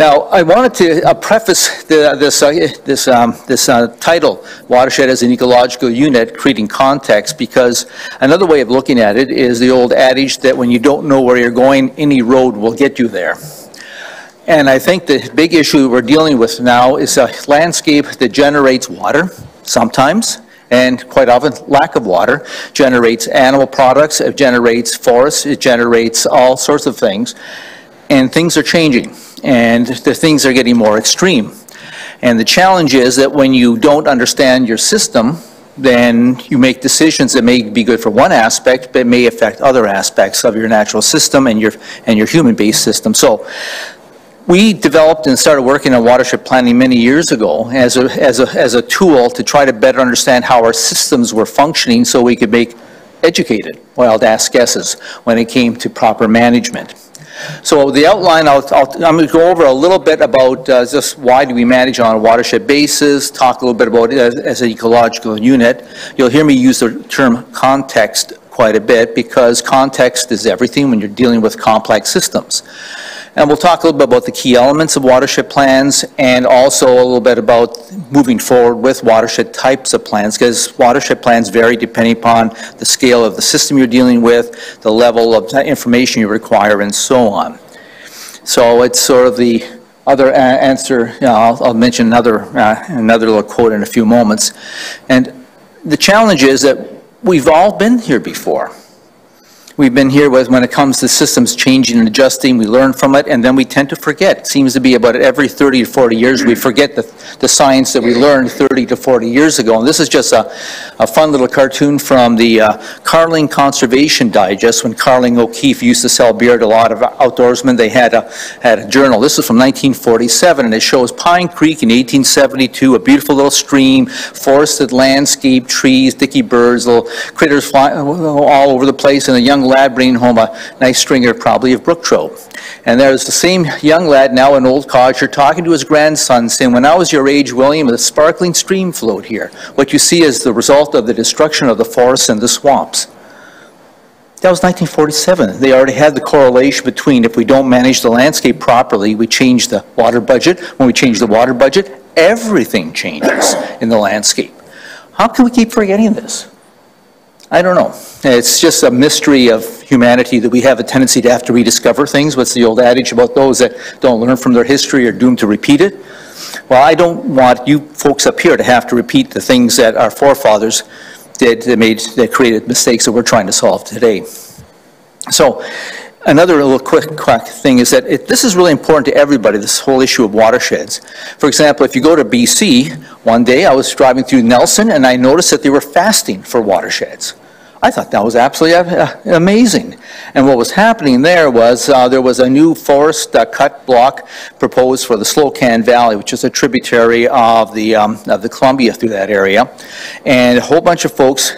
Now, I wanted to uh, preface the, this, uh, this, um, this uh, title, Watershed as an Ecological Unit, creating context, because another way of looking at it is the old adage that when you don't know where you're going, any road will get you there. And I think the big issue we're dealing with now is a landscape that generates water, sometimes, and quite often lack of water, generates animal products, it generates forests, it generates all sorts of things, and things are changing and the things are getting more extreme. And the challenge is that when you don't understand your system, then you make decisions that may be good for one aspect, but may affect other aspects of your natural system and your, and your human-based system. So we developed and started working on watershed planning many years ago as a, as, a, as a tool to try to better understand how our systems were functioning so we could make educated, wild ass guesses when it came to proper management. So the outline, I'll, I'll, I'm going to go over a little bit about uh, just why do we manage on a watershed basis, talk a little bit about it as, as an ecological unit. You'll hear me use the term context quite a bit because context is everything when you're dealing with complex systems. And we'll talk a little bit about the key elements of watershed plans and also a little bit about moving forward with watershed types of plans because watershed plans vary depending upon the scale of the system you're dealing with, the level of information you require, and so on. So it's sort of the other answer, you know, I'll, I'll, mention another, uh, another little quote in a few moments. And the challenge is that we've all been here before. We've been here with when it comes to systems changing and adjusting, we learn from it, and then we tend to forget. It seems to be about every 30 to 40 years we forget the, the science that we learned 30 to 40 years ago. And this is just a, a fun little cartoon from the uh, Carling Conservation Digest when Carling O'Keefe used to sell beer to a lot of outdoorsmen. They had a, had a journal. This is from 1947, and it shows Pine Creek in 1872, a beautiful little stream, forested landscape, trees, dicky birds, little critters flying all over the place, and a young lad bringing home a nice stringer, probably of brook trout. And there's the same young lad, now an old codger, talking to his grandson, saying, when I was your age, William, a sparkling stream flowed here. What you see is the result of the destruction of the forests and the swamps. That was 1947. They already had the correlation between if we don't manage the landscape properly, we change the water budget. When we change the water budget, everything changes in the landscape. How can we keep forgetting this? I don't know. It's just a mystery of humanity that we have a tendency to have to rediscover things. What's the old adage about those that don't learn from their history are doomed to repeat it? Well, I don't want you folks up here to have to repeat the things that our forefathers did that made that created mistakes that we're trying to solve today. So another little quick, quick thing is that it, this is really important to everybody, this whole issue of watersheds. For example, if you go to BC, one day I was driving through Nelson and I noticed that they were fasting for watersheds. I thought that was absolutely amazing. And what was happening there was uh, there was a new forest uh, cut block proposed for the Slocan Valley, which is a tributary of the, um, of the Columbia through that area. And a whole bunch of folks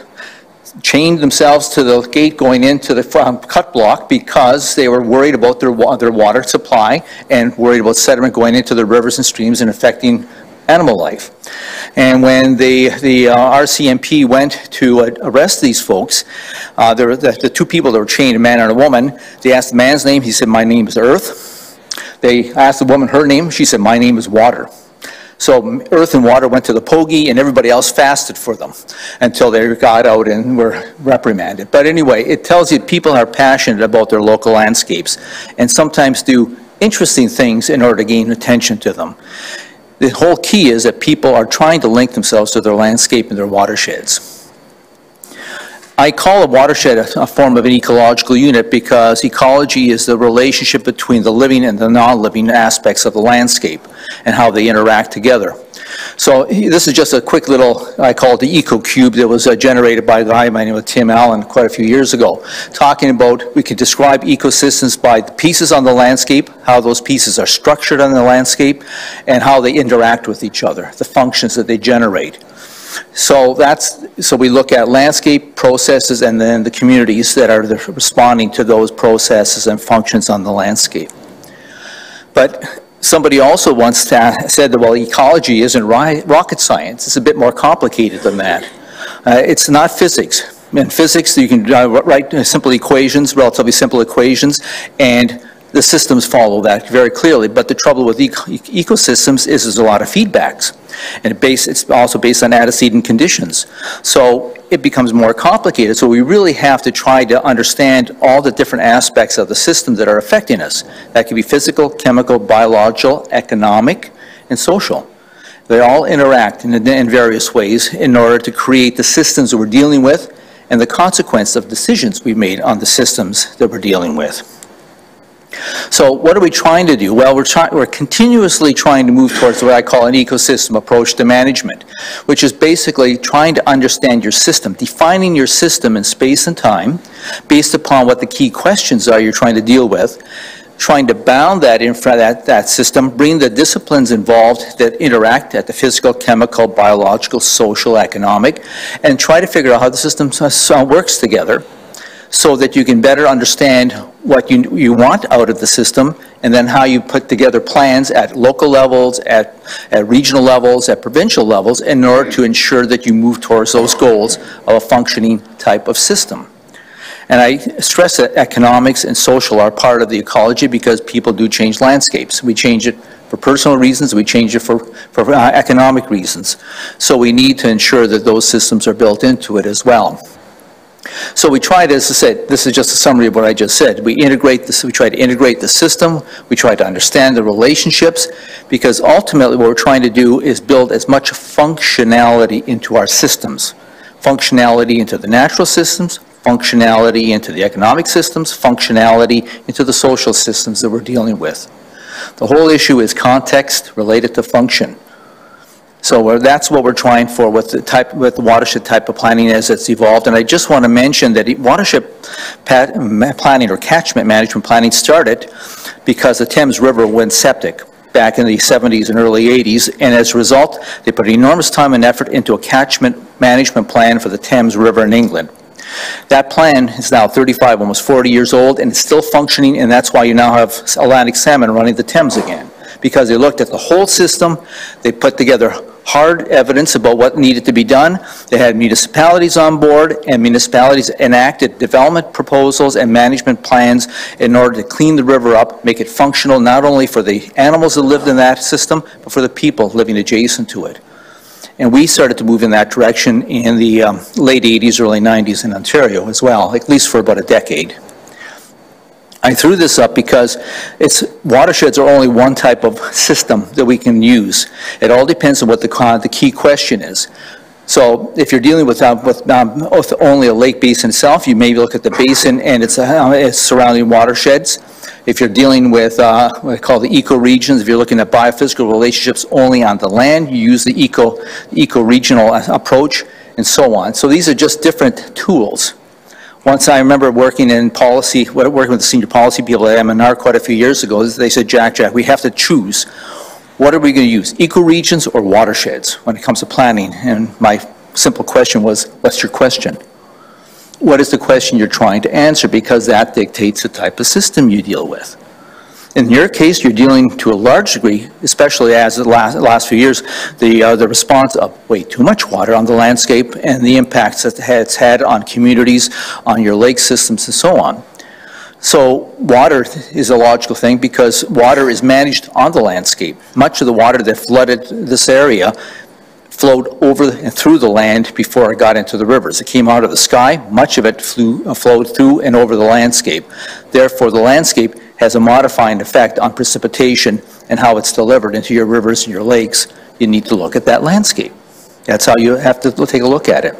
chained themselves to the gate going into the um, cut block because they were worried about their, wa their water supply and worried about sediment going into the rivers and streams and affecting animal life. And when the, the uh, RCMP went to uh, arrest these folks, uh, there the, the, two people that were chained, a man and a woman, they asked the man's name, he said, my name is Earth. They asked the woman her name, she said, my name is Water. So Earth and Water went to the Pogie and everybody else fasted for them until they got out and were reprimanded. But anyway, it tells you people are passionate about their local landscapes and sometimes do interesting things in order to gain attention to them. The whole key is that people are trying to link themselves to their landscape and their watersheds. I call a watershed a, a, form of an ecological unit because ecology is the relationship between the living and the non-living aspects of the landscape and how they interact together. So this is just a quick little, I call it the eco cube that was uh, generated by a guy by the name of Tim Allen quite a few years ago, talking about we can describe ecosystems by the pieces on the landscape, how those pieces are structured on the landscape, and how they interact with each other, the functions that they generate. So that's so we look at landscape processes and then the communities that are responding to those processes and functions on the landscape. But Somebody also once said that, well, ecology isn't rocket science. It's a bit more complicated than that. Uh, it's not physics. In physics, you can uh, write simple equations, relatively simple equations, and the systems follow that very clearly, but the trouble with eco- ecosystems is there's a lot of feedbacks. And it base, it's also based on antecedent conditions. So it becomes more complicated, so we really have to try to understand all the different aspects of the system that are affecting us. That could be physical, chemical, biological, economic, and social. They all interact in, in various ways in order to create the systems that we're dealing with and the consequence of decisions we made on the systems that we're dealing with. So what are we trying to do? Well, we're, try we're continuously trying to move towards what I call an ecosystem approach to management, which is basically trying to understand your system, defining your system in space and time based upon what the key questions are you're trying to deal with, trying to bound that in front of that, that system, bring the disciplines involved that interact at the physical, chemical, biological, social, economic, and try to figure out how the system uh, works together so that you can better understand what you, you want out of the system and then how you put together plans at local levels, at, at regional levels, at provincial levels in order to ensure that you move towards those goals of a functioning type of system. And I stress that economics and social are part of the ecology because people do change landscapes. We change it for personal reasons, we change it for, for uh, economic reasons. So we need to ensure that those systems are built into it as well. So we tried, as I said, this is just a summary of what I just said. We integrate this, we try to integrate the system, we try to understand the relationships, because ultimately what we're trying to do is build as much functionality into our systems. Functionality into the natural systems, functionality into the economic systems, functionality into the social systems that we're dealing with. The whole issue is context related to function. So that's what we're trying for with the type, with watershed type of planning as it's evolved. And I just want to mention that watershed planning or catchment management planning started because the Thames River went septic back in the 70s and early 80s, and as a result, they put enormous time and effort into a catchment management plan for the Thames River in England. That plan is now 35, almost 40 years old, and it's still functioning, and that's why you now have Atlantic salmon running the Thames again. Because they looked at the whole system, they put together hard evidence about what needed to be done. They had municipalities on board, and municipalities enacted development proposals and management plans in order to clean the river up, make it functional not only for the animals that lived in that system, but for the people living adjacent to it. And we started to move in that direction in the um, late 80s, early 90s in Ontario as well, at least for about a decade. I threw this up because it's watersheds are only one type of system that we can use. It all depends on what the, the key question is. So if you're dealing with, uh, with, um, only a lake basin itself, you maybe look at the basin and its, uh, its surrounding watersheds. If you're dealing with uh, what I call the ecoregions, if you're looking at biophysical relationships only on the land, you use the eco, eco-regional approach and so on. So these are just different tools. Once I remember working in policy, working with the senior policy people at MNR quite a few years ago, they said, Jack, Jack, we have to choose. What are we going to use, ecoregions or watersheds when it comes to planning? And my simple question was, what's your question? What is the question you're trying to answer? Because that dictates the type of system you deal with. In your case, you're dealing to a large degree, especially as the last, last few years, the, uh, the response of way too much water on the landscape and the impacts that it's had on communities, on your lake systems and so on. So water is a logical thing because water is managed on the landscape. Much of the water that flooded this area flowed over and through the land before it got into the rivers. It came out of the sky. Much of it flew, uh, flowed through and over the landscape. Therefore, the landscape has a modifying effect on precipitation and how it's delivered into your rivers and your lakes, you need to look at that landscape. That's how you have to take a look at it.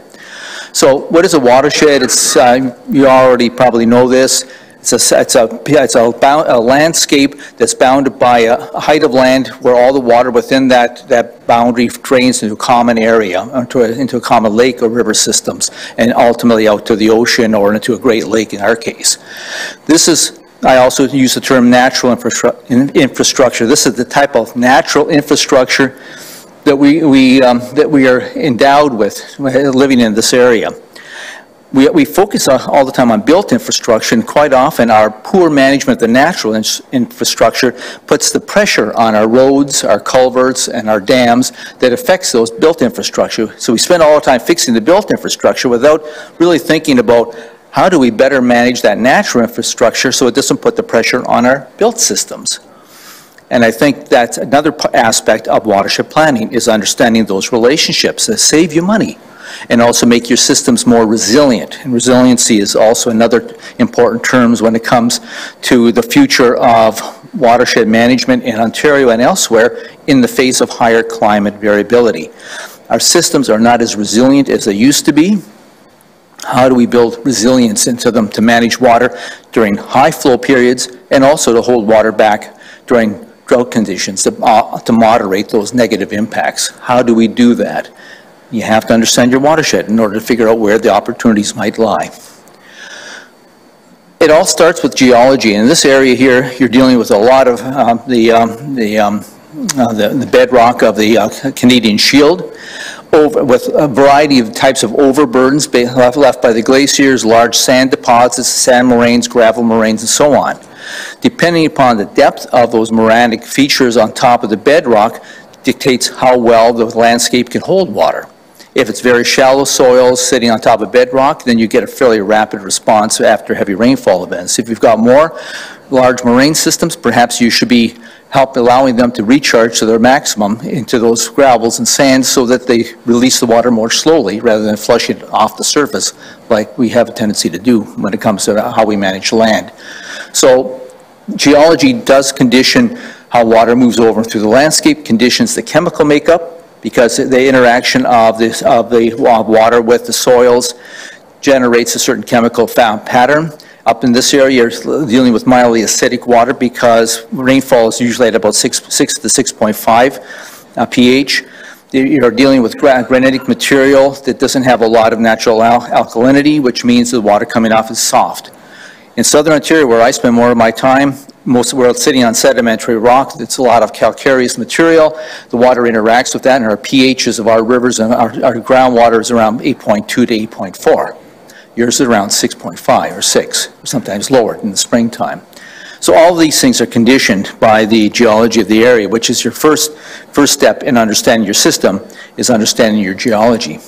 So what is a watershed? It's, uh, you already probably know this. It's a, it's a, it's a, a landscape that's bounded by a, a height of land where all the water within that, that boundary drains into a common area, into a, into a common lake or river systems, and ultimately out to the ocean or into a great lake in our case. This is I also use the term natural infrastru infrastructure. This is the type of natural infrastructure that we, we, um, that we are endowed with living in this area. We, we focus all the time on built infrastructure, and quite often our poor management of the natural in infrastructure puts the pressure on our roads, our culverts, and our dams that affects those built infrastructure. So we spend all the time fixing the built infrastructure without really thinking about how do we better manage that natural infrastructure so it doesn't put the pressure on our built systems? And I think that's another aspect of watershed planning is understanding those relationships that save you money and also make your systems more resilient. And resiliency is also another important terms when it comes to the future of watershed management in Ontario and elsewhere in the face of higher climate variability. Our systems are not as resilient as they used to be. How do we build resilience into them to manage water during high flow periods and also to hold water back during drought conditions to, uh, to moderate those negative impacts? How do we do that? You have to understand your watershed in order to figure out where the opportunities might lie. It all starts with geology. In this area here, you're dealing with a lot of um, the, um, the, um, uh, the, the, bedrock of the uh, Canadian Shield over, with a variety of types of overburdens left, by the glaciers, large sand deposits, sand moraines, gravel moraines, and so on. Depending upon the depth of those morainic features on top of the bedrock dictates how well the landscape can hold water. If it's very shallow soil sitting on top of bedrock, then you get a fairly rapid response after heavy rainfall events. If you've got more large moraine systems, perhaps you should be help allowing them to recharge to their maximum into those gravels and sands so that they release the water more slowly rather than flush it off the surface like we have a tendency to do when it comes to how we manage land. So geology does condition how water moves over through the landscape, conditions the chemical makeup, because the interaction of, this, of the water with the soils generates a certain chemical pattern. Up in this area, you're dealing with mildly acidic water because rainfall is usually at about 6, 6 to 6.5 uh, pH. You're dealing with granitic material that doesn't have a lot of natural al alkalinity, which means the water coming off is soft. In southern Ontario, where I spend more of my time, most of the world sitting on sedimentary rock. It's a lot of calcareous material. The water interacts with that, and our pHs of our rivers and our, our groundwater is around 8.2 to 8.4. Yours is around 6.5 or 6, sometimes lower in the springtime. So all these things are conditioned by the geology of the area, which is your first, first step in understanding your system, is understanding your geology.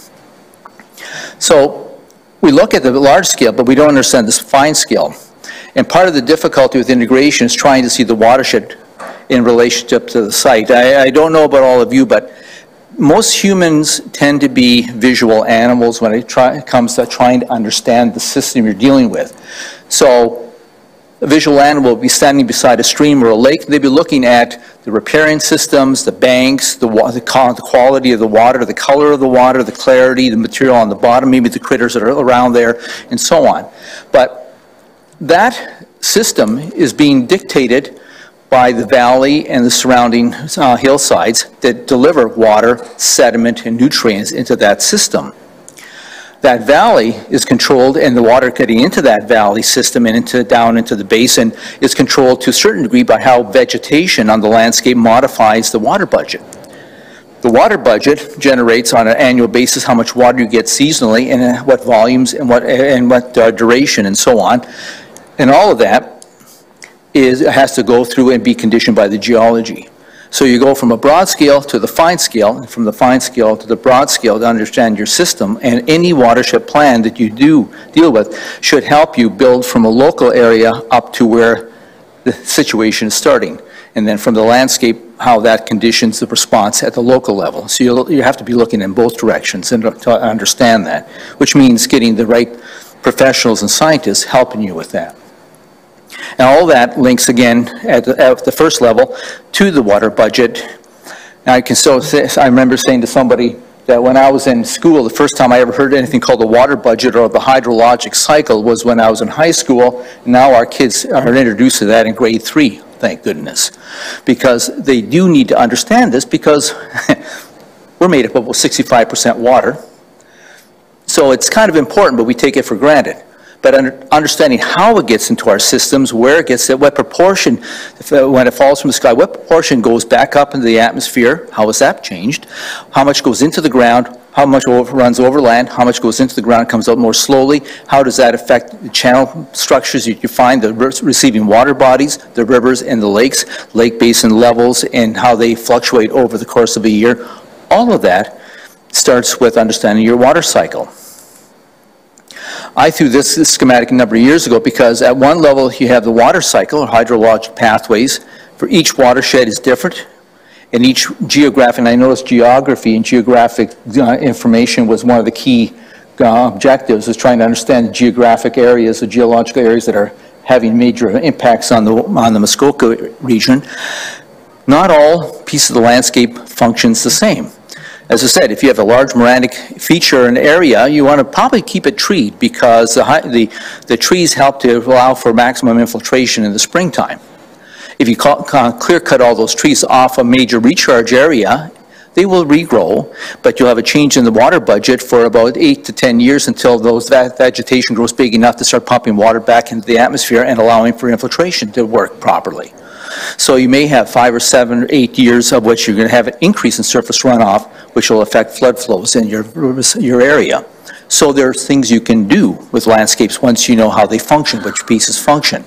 So we look at the large scale, but we don't understand this fine scale. And part of the difficulty with integration is trying to see the watershed in relationship to the site. I, I don't know about all of you, but most humans tend to be visual animals when it, try, comes to trying to understand the system you're dealing with. So a visual animal will be standing beside a stream or a lake. They'd be looking at the riparian systems, the banks, the, the, the, quality of the water, the color of the water, the clarity, the material on the bottom, maybe the critters that are around there, and so on. But that system is being dictated by the valley and the surrounding uh, hillsides that deliver water, sediment, and nutrients into that system. That valley is controlled, and the water getting into that valley system and into, down into the basin is controlled to a certain degree by how vegetation on the landscape modifies the water budget. The water budget generates on an annual basis how much water you get seasonally and what volumes and what, and what uh, duration and so on. And all of that is, has to go through and be conditioned by the geology. So you go from a broad scale to the fine scale, and from the fine scale to the broad scale to understand your system, and any watershed plan that you do deal with should help you build from a local area up to where the situation is starting. And then from the landscape, how that conditions the response at the local level. So you you have to be looking in both directions and to understand that, which means getting the right professionals and scientists helping you with that. And all that links again at the, at the first level to the water budget. Now I can still say, I remember saying to somebody that when I was in school, the first time I ever heard anything called the water budget or the hydrologic cycle was when I was in high school. Now our kids are introduced to that in grade three, thank goodness. Because they do need to understand this because we're made up of 65% water. So it's kind of important, but we take it for granted but under, understanding how it gets into our systems, where it gets, at what proportion, uh, when it falls from the sky, what proportion goes back up into the atmosphere, how has that changed, how much goes into the ground, how much runs over land, how much goes into the ground, comes out more slowly, how does that affect the channel structures you, you find, the receiving water bodies, the rivers and the lakes, lake basin levels, and how they fluctuate over the course of a year. All of that starts with understanding your water cycle. I threw this schematic a number of years ago because at one level, you have the water cycle, or hydrologic pathways. For each watershed is different, and each geographic, and I noticed geography and geographic uh, information was one of the key uh, objectives, is trying to understand geographic areas, the geological areas that are having major impacts on the, on the Muskoka region. Not all pieces of the landscape functions the same. As I said, if you have a large morainic feature in an area, you want to probably keep it treed because the, the, the trees help to allow for maximum infiltration in the springtime. If you clear cut all those trees off a major recharge area, they will regrow, but you'll have a change in the water budget for about eight to 10 years until those vegetation grows big enough to start pumping water back into the atmosphere and allowing for infiltration to work properly. So you may have five or seven or eight years of which you're going to have an increase in surface runoff, which will affect flood flows in your, your area. So there's things you can do with landscapes once you know how they function, which pieces function.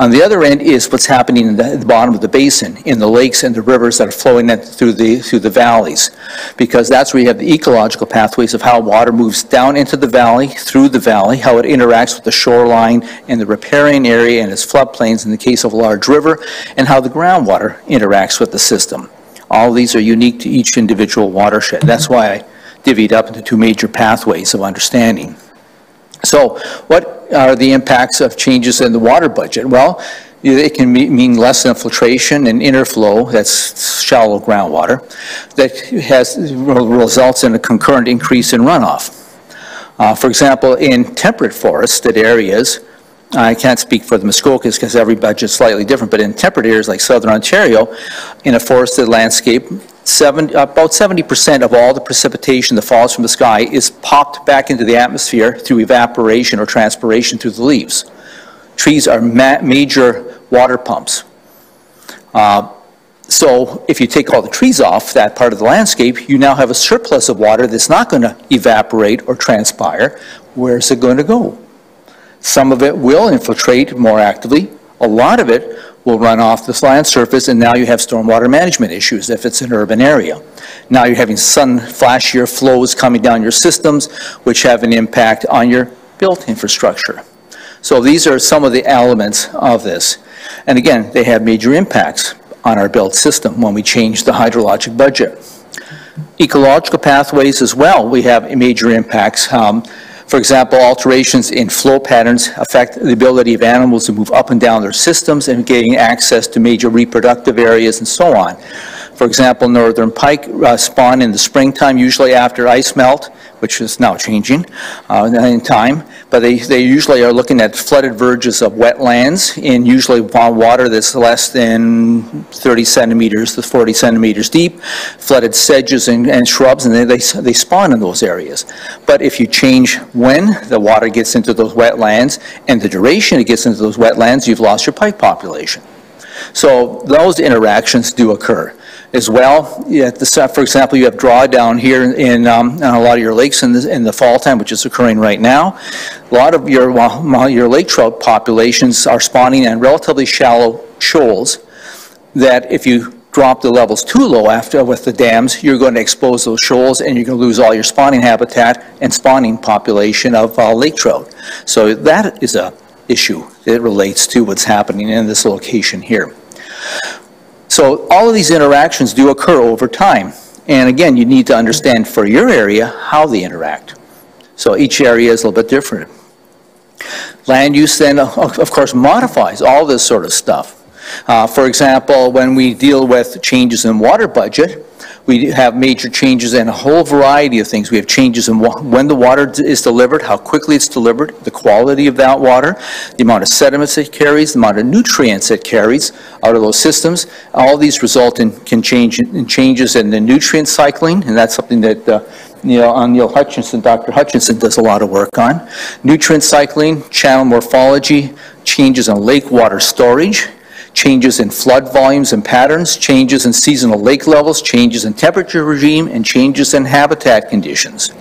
On the other end is what's happening in the, the, bottom of the basin, in the lakes and the rivers that are flowing through the, through the valleys. Because that's where you have the ecological pathways of how water moves down into the valley, through the valley, how it interacts with the shoreline and the riparian area and its floodplains in the case of a large river, and how the groundwater interacts with the system. All these are unique to each individual watershed. That's why I divvied up into two major pathways of understanding. So what are the impacts of changes in the water budget? Well, it can mean less infiltration and interflow, that's shallow groundwater, that has results in a concurrent increase in runoff. Uh, for example, in temperate forested areas, I can't speak for the Muskokas because every budget is slightly different, but in temperate areas like southern Ontario, in a forested landscape, about 70% of all the precipitation that falls from the sky is popped back into the atmosphere through evaporation or transpiration through the leaves. Trees are ma major water pumps. Uh, so if you take all the trees off that part of the landscape, you now have a surplus of water that's not going to evaporate or transpire. Where's it going to go? Some of it will infiltrate more actively. A lot of it will run off the land surface, and now you have stormwater management issues if it's an urban area. Now you're having sun flashier flows coming down your systems, which have an impact on your built infrastructure. So these are some of the elements of this. And again, they have major impacts on our built system when we change the hydrologic budget. Ecological pathways as well, we have major impacts. Um, for example, alterations in flow patterns affect the ability of animals to move up and down their systems and getting access to major reproductive areas and so on. For example, northern pike uh, spawn in the springtime, usually after ice melt, which is now changing uh, in time. But they, they usually are looking at flooded verges of wetlands in usually water that's less than 30 centimeters to 40 centimeters deep, flooded sedges and, and shrubs, and they, they, they spawn in those areas. But if you change when the water gets into those wetlands and the duration it gets into those wetlands, you've lost your pike population. So those interactions do occur as well. The, for example, you have drawdown here in um, a lot of your lakes in the, in the fall time, which is occurring right now. A lot of your, well, your lake trout populations are spawning in relatively shallow shoals that if you drop the levels too low after with the dams, you're going to expose those shoals and you're going to lose all your spawning habitat and spawning population of uh, lake trout. So that is a issue that relates to what's happening in this location here. So all of these interactions do occur over time. And again, you need to understand for your area how they interact. So each area is a little bit different. Land use then, of course, modifies all this sort of stuff. Uh, for example, when we deal with changes in water budget, we have major changes in a whole variety of things. We have changes in when the water is delivered, how quickly it's delivered, the quality of that water, the amount of sediments it carries, the amount of nutrients it carries out of those systems. All these result in can change in changes in the nutrient cycling, and that's something that uh, Neil, uh, Neil Hutchinson, Dr. Hutchinson does a lot of work on. Nutrient cycling, channel morphology, changes in lake water storage, changes in flood volumes and patterns, changes in seasonal lake levels, changes in temperature regime, and changes in habitat conditions.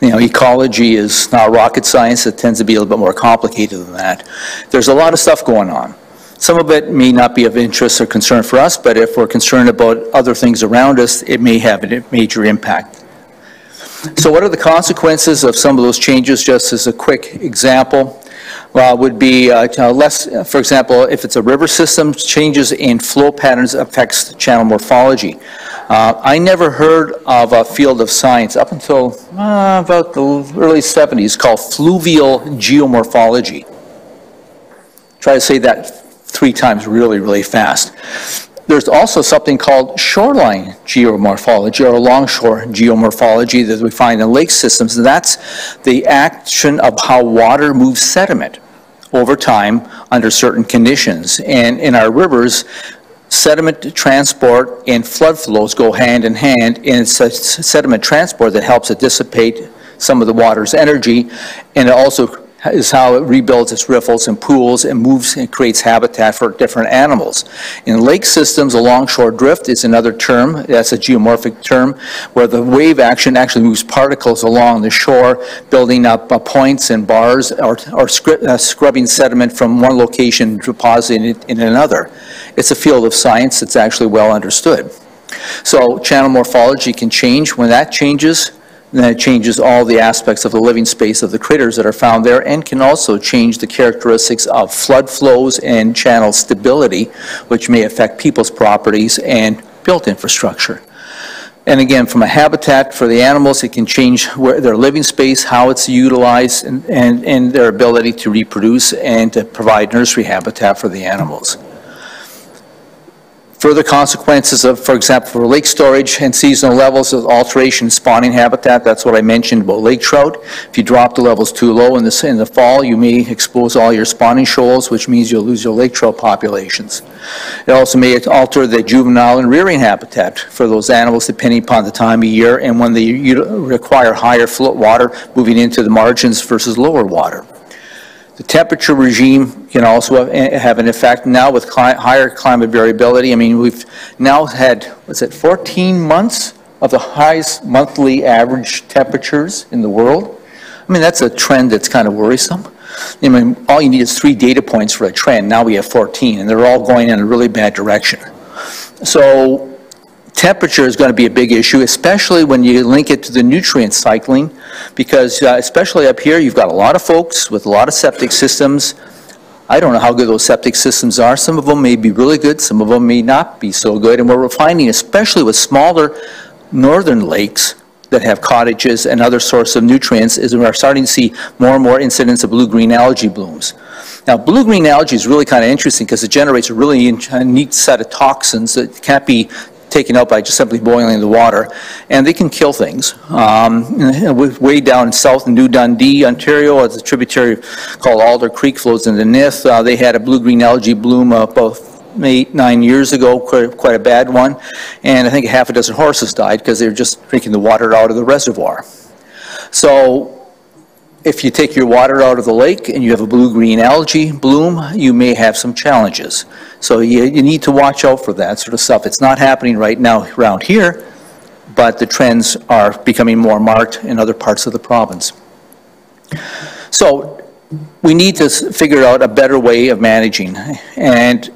You know, ecology is not rocket science. It tends to be a little bit more complicated than that. There's a lot of stuff going on. Some of it may not be of interest or concern for us, but if we're concerned about other things around us, it may have a major impact. So what are the consequences of some of those changes, just as a quick example? Uh, would be uh, less, for example, if it's a river system, changes in flow patterns affects channel morphology. Uh, I never heard of a field of science up until uh, about the early 70s called fluvial geomorphology. Try to say that three times really, really fast. There's also something called shoreline geomorphology or longshore geomorphology that we find in lake systems, and that's the action of how water moves sediment over time under certain conditions. And in our rivers, sediment transport and flood flows go hand in hand, and it's sediment transport that helps to dissipate some of the water's energy, and it also is how it rebuilds its riffles and pools and moves and creates habitat for different animals. In lake systems, a longshore drift is another term, that's a geomorphic term, where the wave action actually moves particles along the shore, building up uh, points and bars or, or uh, scrubbing sediment from one location, depositing it in another. It's a field of science that's actually well understood. So channel morphology can change. When that changes, then it changes all the aspects of the living space of the critters that are found there and can also change the characteristics of flood flows and channel stability, which may affect people's properties and built infrastructure. And again, from a habitat for the animals, it can change where their living space, how it's utilized, and, and, and their ability to reproduce and to provide nursery habitat for the animals. Further consequences of, for example, for lake storage and seasonal levels of alteration in spawning habitat, that's what I mentioned about lake trout. If you drop the levels too low in the, in the fall, you may expose all your spawning shoals, which means you'll lose your lake trout populations. It also may alter the juvenile and rearing habitat for those animals depending upon the time of year and when they require higher float water moving into the margins versus lower water. The temperature regime can also eh, have an effect now with cli higher climate variability. I mean, we've now had, what's it, 14 months of the highest monthly average temperatures in the world. I mean, that's a trend that's kind of worrisome. I mean, all you need is three data points for a trend. Now we have 14, and they're all going in a really bad direction. So temperature is going to be a big issue, especially when you link it to the nutrient cycling, because uh, especially up here, you've got a lot of folks with a lot of septic systems. I don't know how good those septic systems are. Some of them may be really good, some of them may not be so good. And what we're finding, especially with smaller northern lakes that have cottages and other sources of nutrients, is we're starting to see more and more incidents of blue-green algae blooms. Now, blue-green algae is really kind of interesting because it generates a really neat set of toxins that can't be taken out by just simply boiling the water. And they can kill things. Um, way down south in New Dundee, Ontario, as a tributary called Alder Creek flows into the Nith, uh, they had a blue-green algae bloom about eight, nine years ago, quite, a bad one. And I think a half a dozen horses died because they were just drinking the water out of the reservoir. So if you take your water out of the lake and you have a blue-green algae bloom, you may have some challenges. So you, you need to watch out for that sort of stuff. It's not happening right now around here, but the trends are becoming more marked in other parts of the province. So we need to figure out a better way of managing. And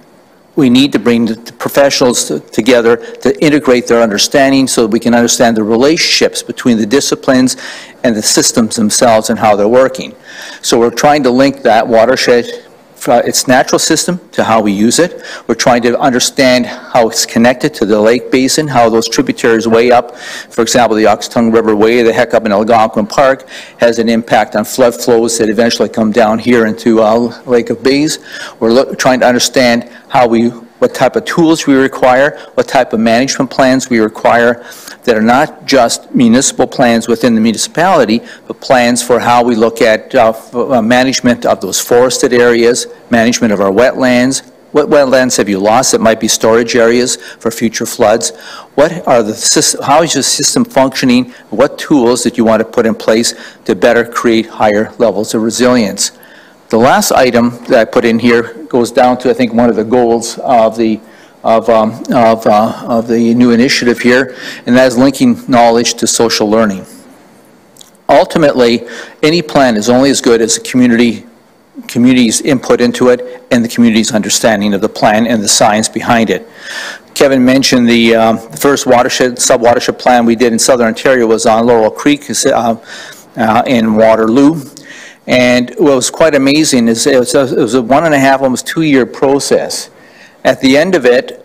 we need to bring the professionals to, together to integrate their understanding so that we can understand the relationships between the disciplines and the systems themselves and how they're working. So we're trying to link that watershed uh, its natural system to how we use it. We're trying to understand how it's connected to the lake basin, how those tributaries way up. For example, the Oxtongue River way the heck up in Algonquin Park has an impact on flood flows that eventually come down here into uh, Lake of Bays. We're trying to understand how we what type of tools we require, what type of management plans we require that are not just municipal plans within the municipality, but plans for how we look at uh, uh, management of those forested areas, management of our wetlands. What wetlands have you lost that might be storage areas for future floods? What are the, how is your system functioning? What tools that you want to put in place to better create higher levels of resilience? The last item that I put in here goes down to, I think, one of the goals of the of, um, of, uh, of the new initiative here, and that is linking knowledge to social learning. Ultimately, any plan is only as good as the community community's input into it and the community's understanding of the plan and the science behind it. Kevin mentioned the um, the first watershed, sub-watershed plan we did in southern Ontario was on Laurel Creek uh, uh, in Waterloo. And what was quite amazing is it was a it was a one and a half, almost two-year process. At the end of it,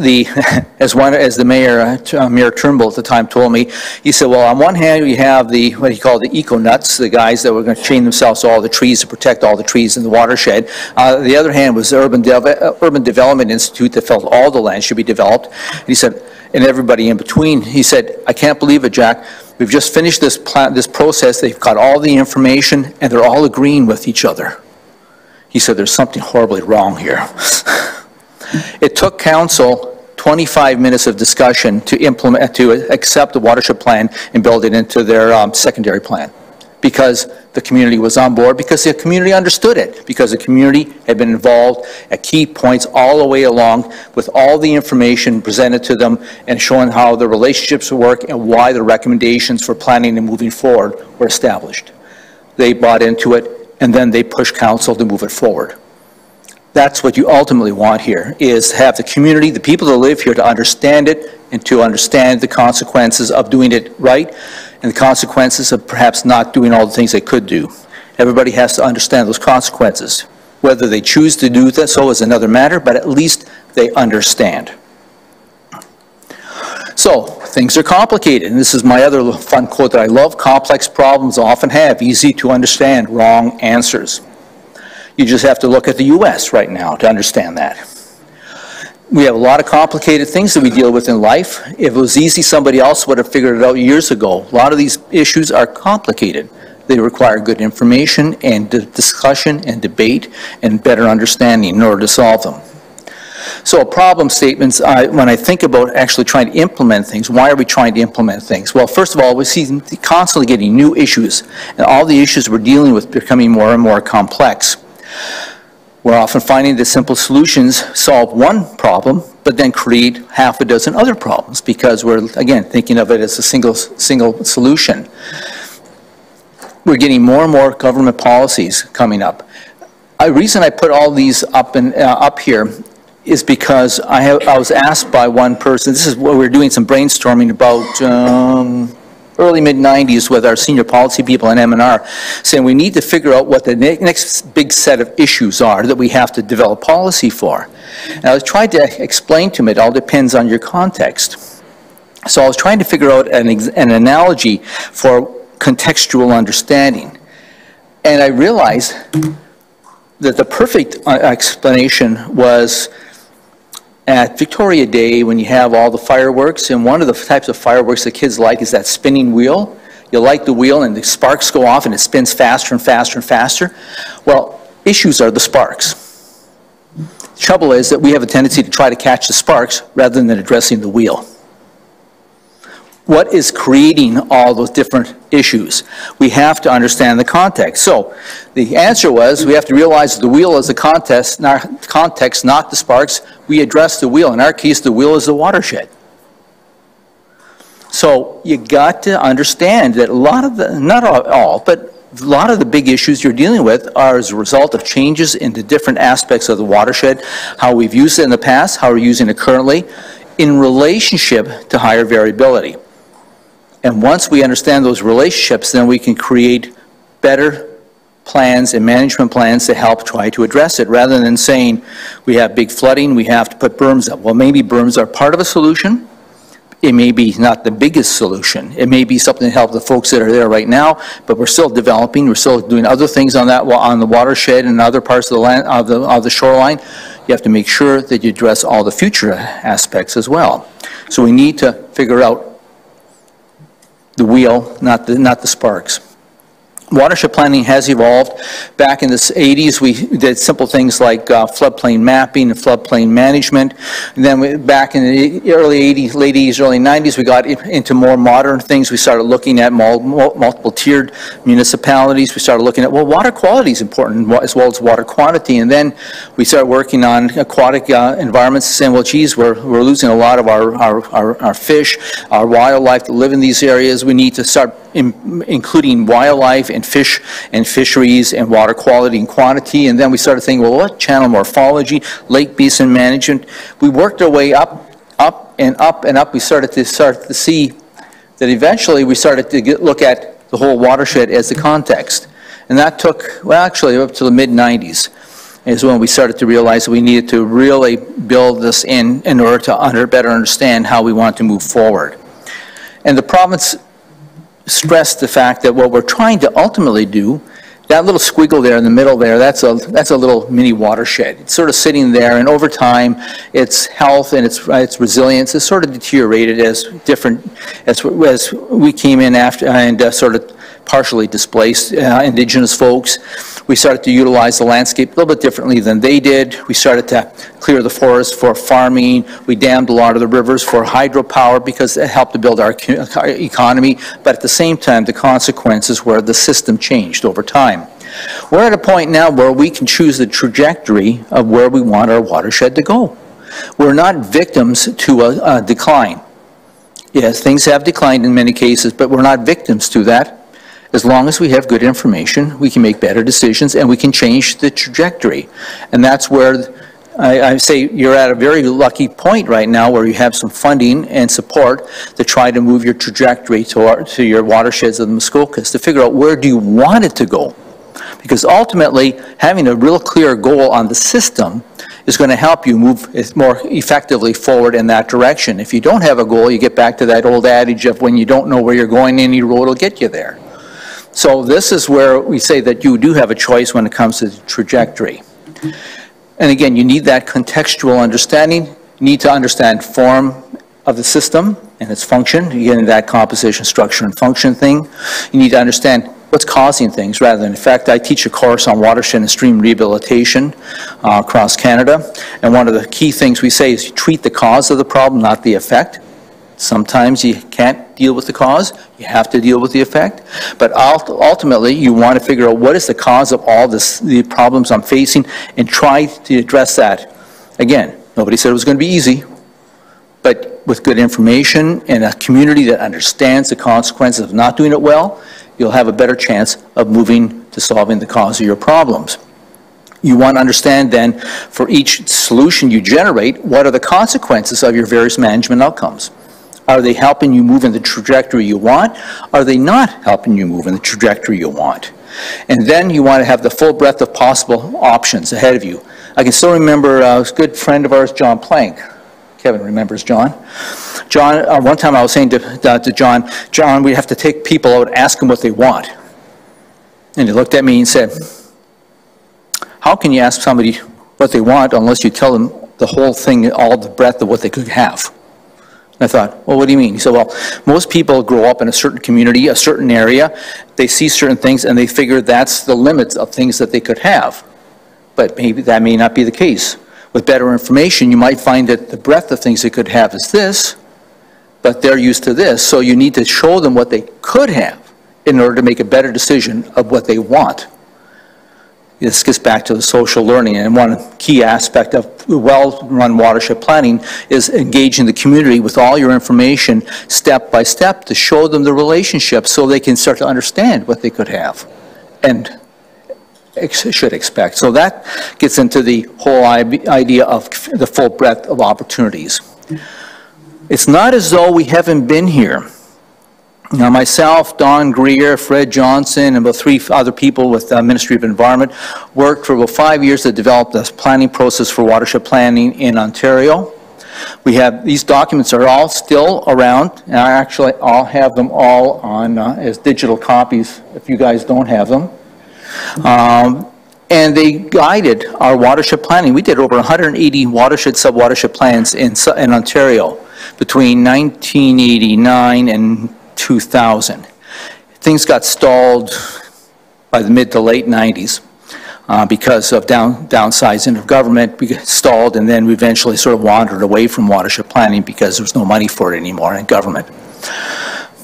the, as one, as the mayor, uh, Mayor Trimble at the time told me, he said, well, on one hand, we have the, what he called the eco-nuts, the guys that were going to chain themselves to all the trees to protect all the trees in the watershed. Uh, the other hand was the Urban, Dev- uh, Urban Development Institute that felt all the land should be developed. And he said, and everybody in between, he said, I can't believe it, Jack. We've just finished this plan, this process. They've got all the information and they're all agreeing with each other. He said, there's something horribly wrong here. It took council 25 minutes of discussion to implement, to accept the watershed plan and build it into their um, secondary plan. Because the community was on board, because the community understood it, because the community had been involved at key points all the way along with all the information presented to them and showing how the relationships work and why the recommendations for planning and moving forward were established. They bought into it, and then they pushed council to move it forward. That's what you ultimately want here, is have the community, the people that live here to understand it and to understand the consequences of doing it right and the consequences of perhaps not doing all the things they could do. Everybody has to understand those consequences. Whether they choose to do that so is another matter, but at least they understand. So, things are complicated, and this is my other fun quote that I love. Complex problems often have easy to understand wrong answers. You just have to look at the US right now to understand that. We have a lot of complicated things that we deal with in life. If it was easy, somebody else would have figured it out years ago. A lot of these issues are complicated. They require good information and discussion and debate and better understanding in order to solve them. So problem statements, I, when I think about actually trying to implement things, why are we trying to implement things? Well, first of all, we see constantly getting new issues, and all the issues we're dealing with becoming more and more complex. We're often finding that simple solutions solve one problem, but then create half a dozen other problems because we're, again, thinking of it as a single, single solution. We're getting more and more government policies coming up. The reason I put all these up, and, uh, up here is because I, have, I was asked by one person, this is what we we're doing some brainstorming about um, early mid-90s with our senior policy people in MNR saying we need to figure out what the ne next big set of issues are that we have to develop policy for. And I was trying to explain to him it all depends on your context. So I was trying to figure out an, an analogy for contextual understanding. And I realized that the perfect uh, explanation was at Victoria Day, when you have all the fireworks, and one of the types of fireworks the kids like is that spinning wheel. You light the wheel and the sparks go off and it spins faster and faster and faster. Well, issues are the sparks. The trouble is that we have a tendency to try to catch the sparks rather than addressing the wheel what is creating all those different issues? We have to understand the context. So the answer was we have to realize the wheel is the context, not, context, not the sparks. We address the wheel. In our case, the wheel is the watershed. So you got to understand that a lot of the, not all, but a lot of the big issues you're dealing with are as a result of changes in the different aspects of the watershed, how we've used it in the past, how we're using it currently, in relationship to higher variability. And once we understand those relationships, then we can create better plans and management plans to help try to address it, rather than saying, we have big flooding, we have to put berms up. Well, maybe berms are part of a solution. It may be not the biggest solution. It may be something to help the folks that are there right now, but we're still developing, we're still doing other things on that, on the watershed and other parts of the land, of the, of the shoreline. You have to make sure that you address all the future aspects as well. So we need to figure out the wheel, not the, not the sparks. Watershed planning has evolved. Back in the 80s, we did simple things like uh, floodplain mapping and floodplain management. And then we, back in the early 80s, late 80s, early 90s, we got into more modern things. We started looking at mul multiple tiered municipalities. We started looking at, well, water quality is important as well as water quantity. And then we started working on aquatic uh, environments saying, well, geez, we're, we're losing a lot of our, our, our, our fish, our wildlife that live in these areas. We need to start in, including wildlife and fish and fisheries and water quality and quantity. And then we started thinking, well, what channel morphology, lake basin management? We worked our way up up and up and up, we started to start to see that eventually we started to get, look at the whole watershed as the context. And that took, well, actually up to the mid-90s is when we started to realize that we needed to really build this in in order to under, better understand how we want to move forward. And the province stressed the fact that what we're trying to ultimately do that little squiggle there in the middle there, that's a, that's a little mini watershed. It's sort of sitting there, and over time, its health and its, its resilience has sort of deteriorated as different, as, as we came in after, and uh, sort of partially displaced uh, indigenous folks. We started to utilize the landscape a little bit differently than they did. We started to clear the forest for farming. We dammed a lot of the rivers for hydropower because it helped to build our economy. But at the same time, the consequences were the system changed over time. We're at a point now where we can choose the trajectory of where we want our watershed to go. We're not victims to a, a decline. Yes, things have declined in many cases, but we're not victims to that. As long as we have good information, we can make better decisions and we can change the trajectory. And that's where I, I, say you're at a very lucky point right now where you have some funding and support to try to move your trajectory to, our, to your watersheds of the Muskokas to figure out where do you want it to go. Because ultimately, having a real clear goal on the system is going to help you move more effectively forward in that direction. If you don't have a goal, you get back to that old adage of when you don't know where you're going, any road will get you there. So this is where we say that you do have a choice when it comes to the trajectory. And again, you need that contextual understanding. You need to understand form of the system and its function. You get into that composition, structure, and function thing. You need to understand what's causing things rather than, in fact, I teach a course on watershed and stream rehabilitation uh, across Canada. And one of the key things we say is treat the cause of the problem, not the effect. Sometimes you can't deal with the cause, you have to deal with the effect. But ultimately, you want to figure out what is the cause of all this, the problems I'm facing and try to address that. Again, nobody said it was going to be easy, but with good information and a community that understands the consequences of not doing it well, you'll have a better chance of moving to solving the cause of your problems. You want to understand then, for each solution you generate, what are the consequences of your various management outcomes? Are they helping you move in the trajectory you want? Are they not helping you move in the trajectory you want? And then you want to have the full breadth of possible options ahead of you. I can still remember uh, a good friend of ours, John Plank. Kevin remembers John. John, uh, one time I was saying to, uh, to John, John, we have to take people out and ask them what they want. And he looked at me and said, how can you ask somebody what they want unless you tell them the whole thing, all the breadth of what they could have? I thought, well, what do you mean? He said, well, most people grow up in a certain community, a certain area, they see certain things and they figure that's the limits of things that they could have. But maybe that may not be the case. With better information, you might find that the breadth of things they could have is this, but they're used to this. So you need to show them what they could have in order to make a better decision of what they want. This gets back to the social learning, and one key aspect of well-run watershed planning is engaging the community with all your information step by step to show them the relationship so they can start to understand what they could have and ex should expect. So that gets into the whole idea of the full breadth of opportunities. It's not as though we haven't been here. Now, myself, Don Greer, Fred Johnson, and about three other people with the Ministry of Environment worked for about five years to develop this planning process for watershed planning in Ontario. We have, these documents are all still around, and I actually, I'll have them all on uh, as digital copies if you guys don't have them. Um, and they guided our watershed planning. We did over 180 watershed, sub-watershed plans in, in Ontario between 1989 and 2000. Things got stalled by the mid to late 90s uh, because of down, downsizing of government. We stalled and then we eventually sort of wandered away from watershed planning because there was no money for it anymore in government.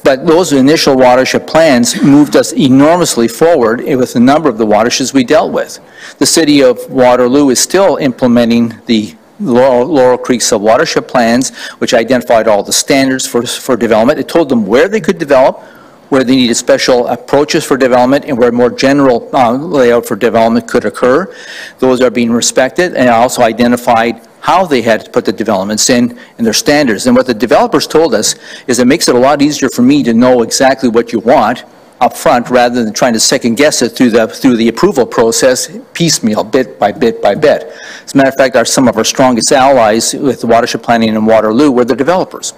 But those initial watershed plans moved us enormously forward with a number of the watersheds we dealt with. The city of Waterloo is still implementing the Laurel, Laurel Creek sub-watershed plans, which identified all the standards for, for development. It told them where they could develop, where they needed special approaches for development, and where more general uh, layout for development could occur. Those are being respected, and also identified how they had to put the developments in and their standards. And what the developers told us is it makes it a lot easier for me to know exactly what you want up front rather than trying to second guess it through the, through the approval process piecemeal, bit by bit by bit. As a matter of fact, our, some of our strongest allies with the watershed planning in Waterloo were the developers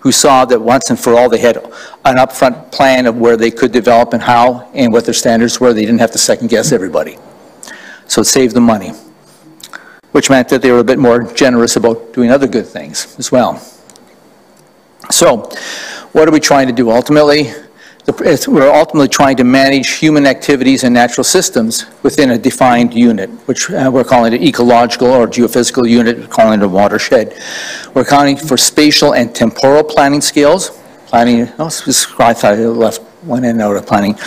who saw that once and for all they had an upfront plan of where they could develop and how and what their standards were. They didn't have to second guess everybody. So it saved them money, which meant that they were a bit more generous about doing other good things as well. So what are we trying to do? Ultimately, we're ultimately trying to manage human activities and natural systems within a defined unit, which uh, we're calling an ecological or geophysical unit, we're calling it a watershed. We're accounting for spatial and temporal planning skills. Planning, oh, I thought I left one end out of planning.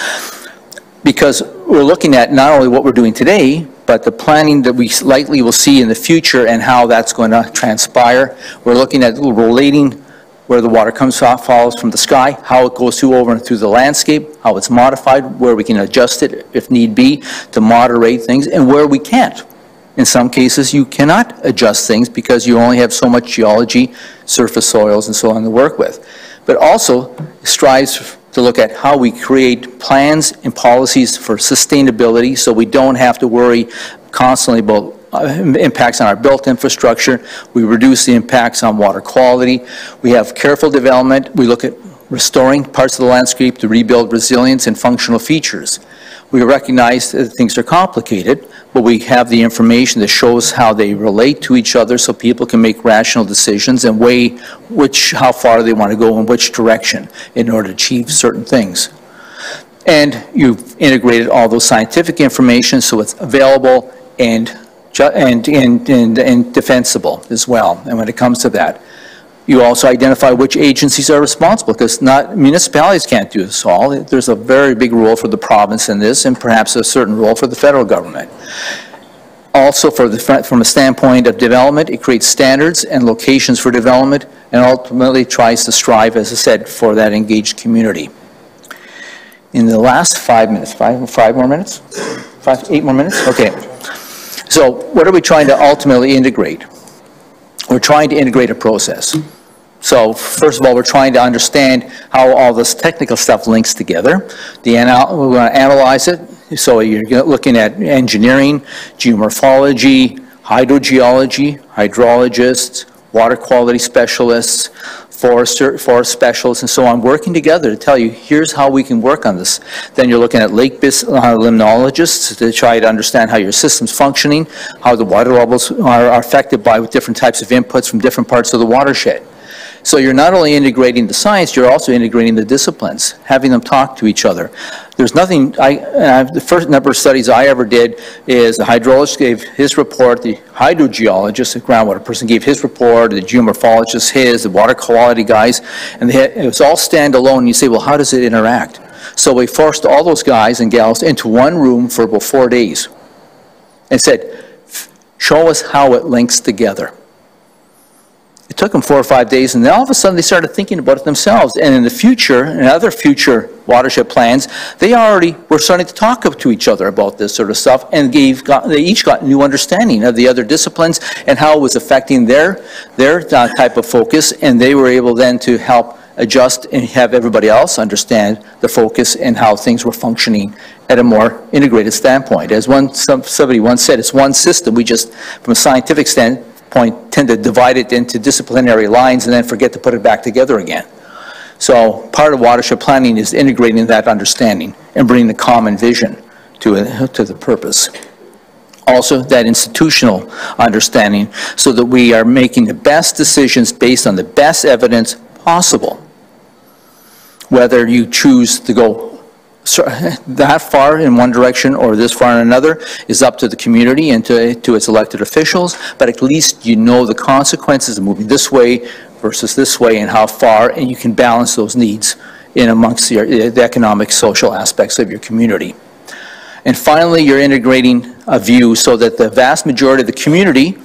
Because we're looking at not only what we're doing today, but the planning that we likely will see in the future and how that's going to transpire. We're looking at relating where the water comes off, falls from the sky, how it goes through over and through the landscape, how it's modified, where we can adjust it if need be to moderate things, and where we can't. In some cases, you cannot adjust things because you only have so much geology, surface soils, and so on to work with. But also strives to look at how we create plans and policies for sustainability so we don't have to worry constantly about Uh, impacts on our built infrastructure. We reduce the impacts on water quality. We have careful development. We look at restoring parts of the landscape to rebuild resilience and functional features. We recognize that things are complicated, but we have the information that shows how they relate to each other so people can make rational decisions and weigh which, how far they want to go in which direction in order to achieve certain things. And you've integrated all those scientific information so it's available and and, and, and, and defensible as well. And when it comes to that, you also identify which agencies are responsible because not municipalities can't do this all. There's a very big role for the province in this and perhaps a certain role for the federal government. Also, for the, from a standpoint of development, it creates standards and locations for development and ultimately tries to strive, as I said, for that engaged community. In the last five minutes, five, five more minutes? Five, eight more minutes? Okay. So what are we trying to ultimately integrate? We're trying to integrate a process. So first of all, we're trying to understand how all this technical stuff links together. The we're going to analyze it. So you're looking at engineering, geomorphology, hydrogeology, hydrologists, water quality specialists, forester, forest specialists and so on, working together to tell you, here's how we can work on this. Then you're looking at lake uh, limnologists to try to understand how your system's functioning, how the water levels are affected by different types of inputs from different parts of the watershed. So you're not only integrating the science, you're also integrating the disciplines, having them talk to each other. There's nothing, I, the first number of studies I ever did is the hydrologist gave his report, the hydrogeologist, the groundwater person gave his report, the geomorphologist his, the water quality guys, and had, it was all standalone. You say, well, how does it interact? So we forced all those guys and gals into one room for about four days and said, show us how it links together. It took them four or five days, and then all of a sudden they started thinking about it themselves. And in the future, in other future watershed plans, they already were starting to talk to each other about this sort of stuff, and gave got, they each got new understanding of the other disciplines and how it was affecting their their uh, type of focus, and they were able then to help adjust and have everybody else understand the focus and how things were functioning at a more integrated standpoint. As one some, somebody once said, it's one system. We just, from a scientific standpoint point tend to divide it into disciplinary lines and then forget to put it back together again. So part of watershed planning is integrating that understanding and bringing the common vision to, to the purpose. Also, that institutional understanding so that we are making the best decisions based on the best evidence possible. Whether you choose to go that far in one direction or this far in another is up to the community and to, to its elected officials, but at least you know the consequences of moving this way versus this way and how far, and you can balance those needs in amongst your, the economic, social aspects of your community. And finally, you're integrating a view so that the vast majority of the community,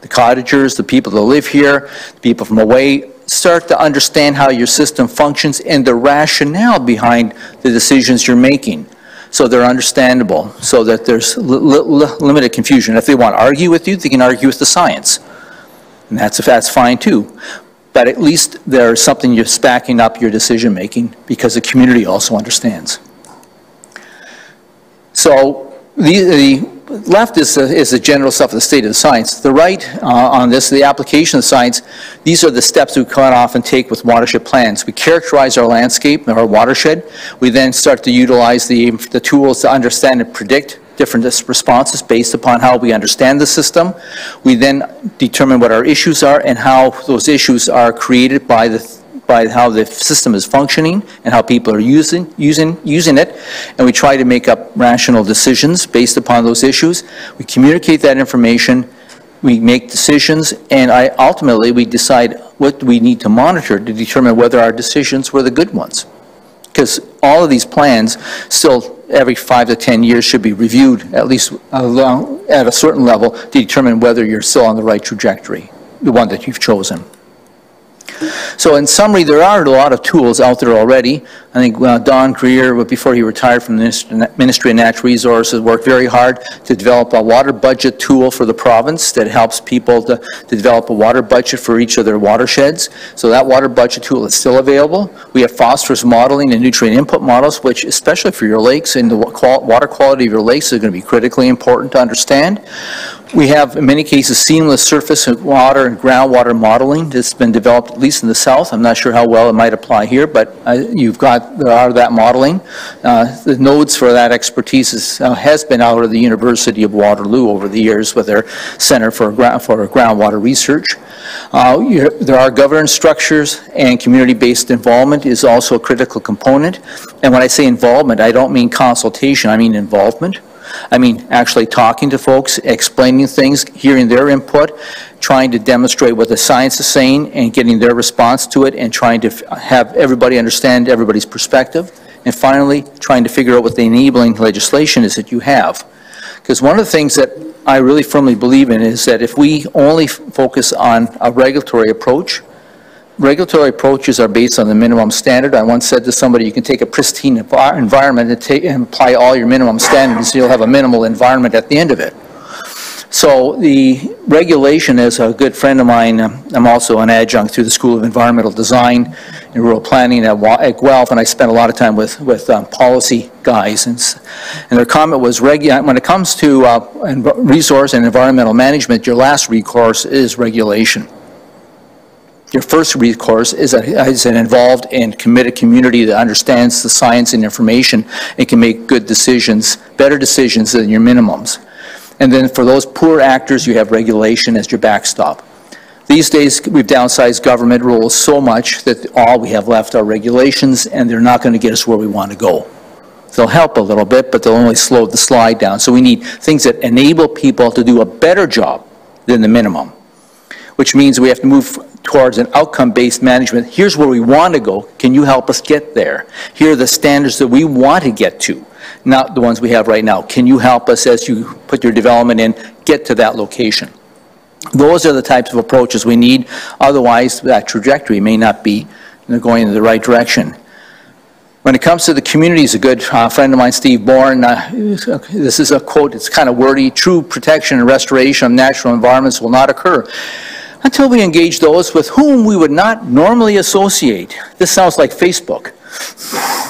the cottagers, the people that live here, the people from away, start to understand how your system functions and the rationale behind the decisions you're making so they're understandable, so that there's li li limited confusion. If they want to argue with you, they can argue with the science. And that's, that's fine too. But at least there's something you're backing up your decision-making because the community also understands. So the, the left is, the- is general stuff of the state of the science. The right uh, on this, the application of science, these are the steps we cut off and take with watershed plans. We characterize our landscape, our watershed. We then start to utilize the, the tools to understand and predict different responses based upon how we understand the system. We then determine what our issues are and how those issues are created by the by how the system is functioning and how people are using, using, using it, and we try to make up rational decisions based upon those issues. We communicate that information, we make decisions, and I, ultimately, we decide what we need to monitor to determine whether our decisions were the good ones. Because all of these plans still, every five to 10 years, should be reviewed, at least along, at a certain level, to determine whether you're still on the right trajectory, the one that you've chosen. So in summary, there are a lot of tools out there already. I think uh, Don Greer, before he retired from the Ministry of Natural Resources, worked very hard to develop a water budget tool for the province that helps people to, to develop a water budget for each of their watersheds. So that water budget tool is still available. We have phosphorus modeling and nutrient input models, which especially for your lakes and the water quality of your lakes is going to be critically important to understand. We have, in many cases, seamless surface water and groundwater modeling that's been developed, at least in the south. I'm not sure how well it might apply here, but uh, you've got, there are that modeling. Uh, the nodes for that expertise is, uh, has been out of the University of Waterloo over the years with their Center for, for Groundwater Research. Uh, there are governance structures and community-based involvement is also a critical component. And when I say involvement, I don't mean consultation, I mean involvement. I mean, actually talking to folks, explaining things, hearing their input, trying to demonstrate what the science is saying and getting their response to it and trying to have everybody understand everybody's perspective. And finally, trying to figure out what the enabling legislation is that you have. Because one of the things that I really firmly believe in is that if we only focus on a regulatory approach, regulatory approaches are based on the minimum standard. I once said to somebody, you can take a pristine environment and, take, and apply all your minimum standards, you'll have a minimal environment at the end of it. So the regulation is a good friend of mine. I'm also an adjunct through the School of Environmental Design and Rural Planning at, at Guelph, and I spent a lot of time with, with um, policy guys. And, and, their comment was, when it comes to uh, resource and environmental management, your last recourse is regulation your first recourse is, a, is an involved and committed community that understands the science and information and can make good decisions, better decisions than your minimums. And then for those poor actors, you have regulation as your backstop. These days, we've downsized government rules so much that all we have left are regulations, and they're not going to get us where we want to go. They'll help a little bit, but they'll only slow the slide down. So we need things that enable people to do a better job than the minimum, which means we have to move towards an outcome-based management. Here's where we want to go. Can you help us get there? Here are the standards that we want to get to, not the ones we have right now. Can you help us as you put your development in, get to that location? Those are the types of approaches we need. Otherwise, that trajectory may not be going in the right direction. When it comes to the communities, a good uh, friend of mine, Steve Bourne, uh, this is a quote, it's kind of wordy, true protection and restoration of natural environments will not occur until we engage those with whom we would not normally associate. This sounds like Facebook.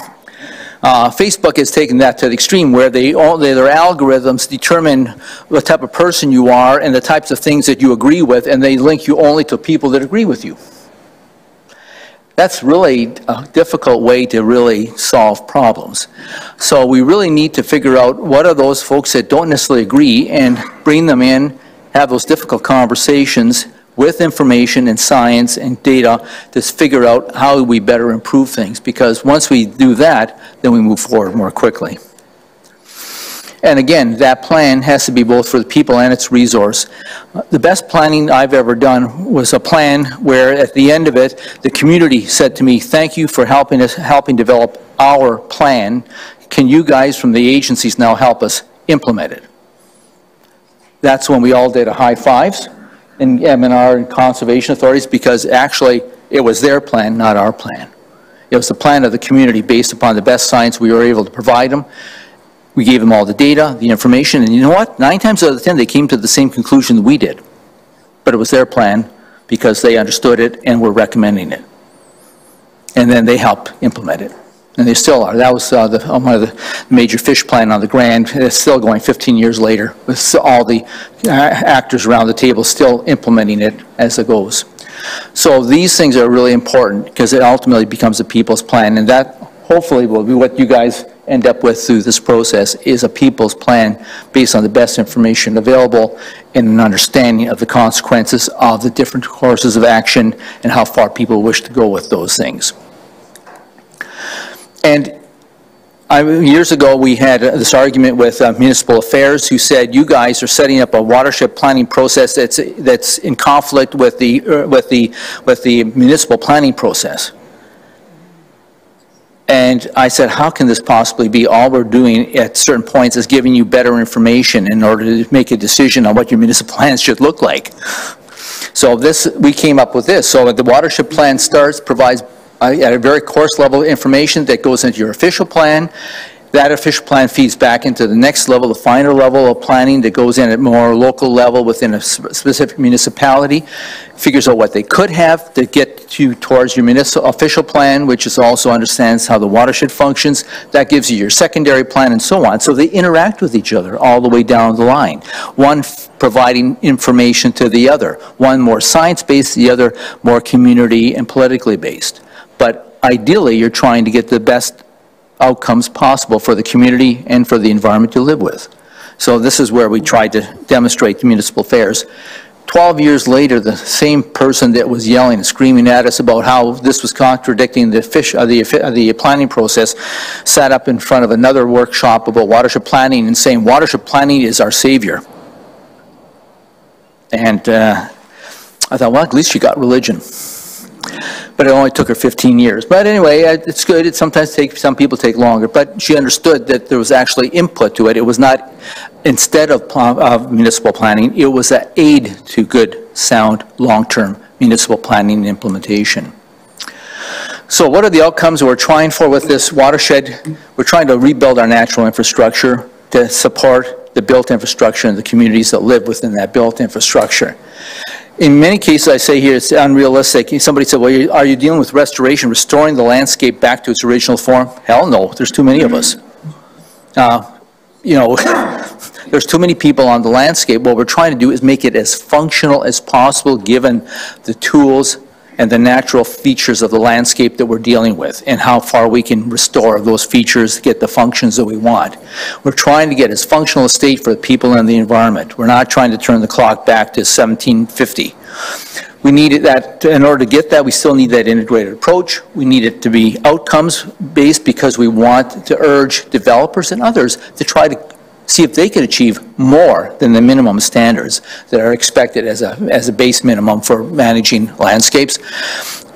Uh, Facebook has taken that to the extreme where they all, their algorithms determine what type of person you are and the types of things that you agree with, and they link you only to people that agree with you. That's really a difficult way to really solve problems. So we really need to figure out what are those folks that don't necessarily agree and bring them in, have those difficult conversations, with information and science and data to figure out how we better improve things. Because once we do that, then we move forward more quickly. And again, that plan has to be both for the people and its resource. The best planning I've ever done was a plan where at the end of it, the community said to me, thank you for helping us, helping develop our plan. Can you guys from the agencies now help us implement it? That's when we all did a high fives and MNR and conservation authorities because actually it was their plan, not our plan. It was the plan of the community based upon the best science we were able to provide them. We gave them all the data, the information, and you know what? Nine times out of ten, they came to the same conclusion that we did. But it was their plan, because they understood it and were recommending it. And then they helped implement it. And they still are. That was uh, the, uh, one of the major fish plan on the Grand. It's still going 15 years later with all the uh, actors around the table still implementing it as it goes. So these things are really important because it ultimately becomes a people's plan. And that hopefully will be what you guys end up with through this process is a people's plan based on the best information available and an understanding of the consequences of the different courses of action and how far people wish to go with those things. And I, years ago, we had this argument with uh, municipal affairs who said, you guys are setting up a watershed planning process that's, that's in conflict with the, uh, with the, with the municipal planning process. And I said, how can this possibly be? All we're doing at certain points is giving you better information in order to make a decision on what your municipal plans should look like. So this, we came up with this. So the watershed plan starts, provides uh, at a very coarse level of information that goes into your official plan. That official plan feeds back into the next level, the finer level of planning that goes in at more local level within a specific municipality, figures out what they could have to get you towards your municipal, official plan, which is also understands how the watershed functions. That gives you your secondary plan and so on. So they interact with each other all the way down the line. One providing information to the other, one more science-based, the other more community and politically based. But ideally, you're trying to get the best outcomes possible for the community and for the environment you live with. So this is where we tried to demonstrate the municipal affairs. 12 years later, the same person that was yelling and screaming at us about how this was contradicting the fish, uh, the, uh, the planning process, sat up in front of another workshop about watershed planning and saying watershed planning is our savior. And uh, I thought, well, at least you got religion but it only took her 15 years. But anyway, it's good. It sometimes takes, some people take longer, but she understood that there was actually input to it. It was not, instead of of municipal planning, it was an aid to good, sound, long-term municipal planning and implementation. So what are the outcomes we're trying for with this watershed? We're trying to rebuild our natural infrastructure to support the built infrastructure and the communities that live within that built infrastructure. In many cases, I say here, it's unrealistic. Somebody said, well, are you dealing with restoration, restoring the landscape back to its original form? Hell no, there's too many of us. Uh, You know, there's too many people on the landscape. What we're trying to do is make it as functional as possible, given the tools and the natural features of the landscape that we're dealing with, and how far we can restore those features, to get the functions that we want. We're trying to get as functional a state for the people and the environment. We're not trying to turn the clock back to 1750. We need that, in order to get that, we still need that integrated approach. We need it to be outcomes-based because we want to urge developers and others to try to see if they can achieve more than the minimum standards that are expected as a, as a base minimum for managing landscapes.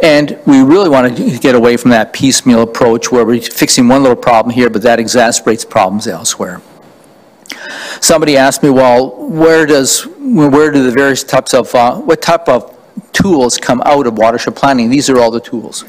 And we really want to get away from that piecemeal approach where we're fixing one little problem here, but that exacerbates problems elsewhere. Somebody asked me, well, where does, where do the various types of, uh, what type of tools come out of watershed planning? These are all the tools.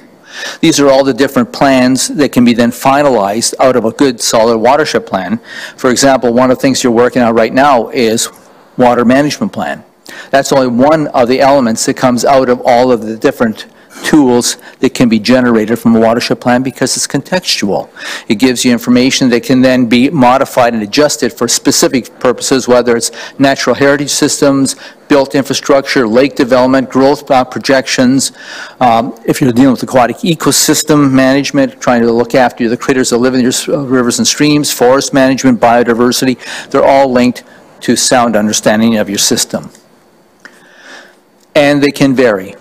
These are all the different plans that can be then finalized out of a good, solid watershed plan. For example, one of the things you're working on right now is water management plan. That's only one of the elements that comes out of all of the different tools that can be generated from a watershed plan because it's contextual. It gives you information that can then be modified and adjusted for specific purposes, whether it's natural heritage systems, built infrastructure, lake development, growth projections. Um, If you're dealing with aquatic ecosystem management, trying to look after the critters that live in your uh, rivers and streams, forest management, biodiversity, they're all linked to sound understanding of your system. And they can vary.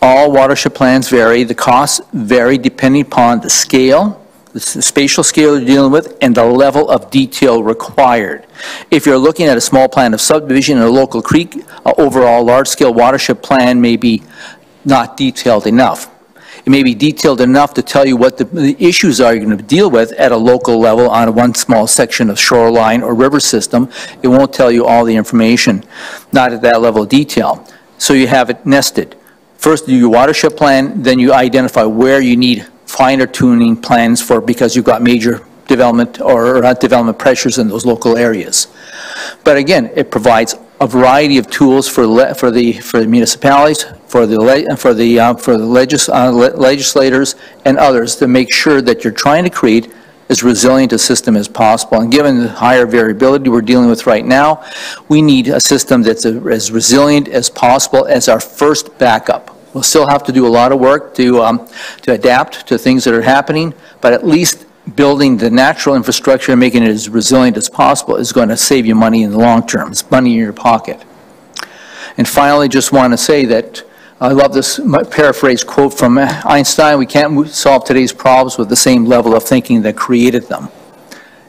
All watershed plans vary, the costs vary depending upon the scale, the spatial scale you're dealing with, and the level of detail required. If you're looking at a small plan of subdivision in a local creek, a overall large-scale watershed plan may be not detailed enough. It may be detailed enough to tell you what the, the issues are you're going to deal with at a local level on one small section of shoreline or river system. It won't tell you all the information, not at that level of detail. So you have it nested. First, do your watershed plan, then you identify where you need finer tuning plans for, because you've got major development or uh, development pressures in those local areas. But again, it provides a variety of tools for, for the, for the municipalities, for the, for the, uh, for the legis- uh, le- legislators and others to make sure that you're trying to create as resilient a system as possible. And given the higher variability we're dealing with right now, we need a system that's as resilient as possible as our first backup. We'll still have to do a lot of work to, um, to adapt to things that are happening, but at least building the natural infrastructure and making it as resilient as possible is going to save you money in the long term. It's money in your pocket. And finally, just want to say that I love this paraphrase quote from uh, Einstein, "We can't solve today's problems with the same level of thinking that created them."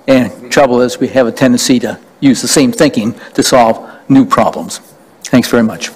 And trouble is, we have a tendency to use the same thinking to solve new problems. Thanks very much.